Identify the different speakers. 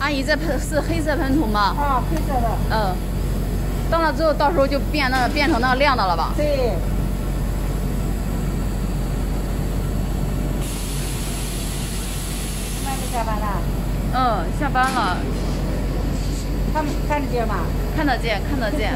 Speaker 1: 阿姨，这喷是黑色喷涂吗？
Speaker 2: 啊，黑色的。
Speaker 1: 嗯。到了之后，到时候就变那变成那个亮的了吧？
Speaker 2: 对。下班了。
Speaker 1: 嗯，下班了。
Speaker 2: 看看得见吗？
Speaker 1: 看得见，看得见。